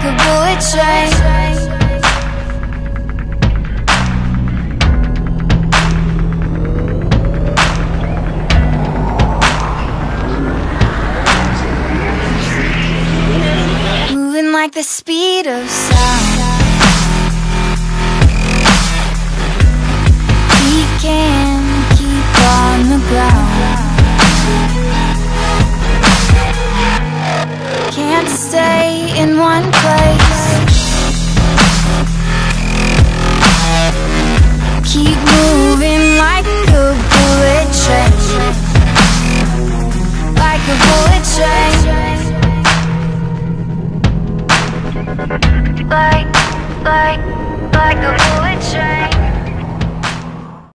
Like a bullet train. Moving like the speed of sound. We can keep on the ground. Can't stay in Like, like, like a